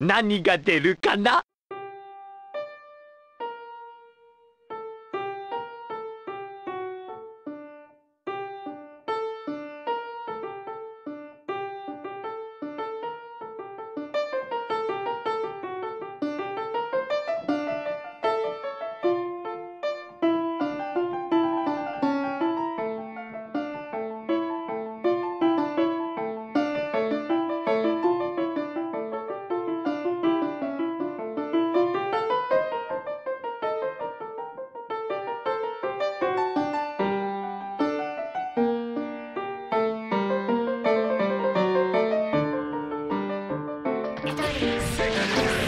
何が出るかな？世界中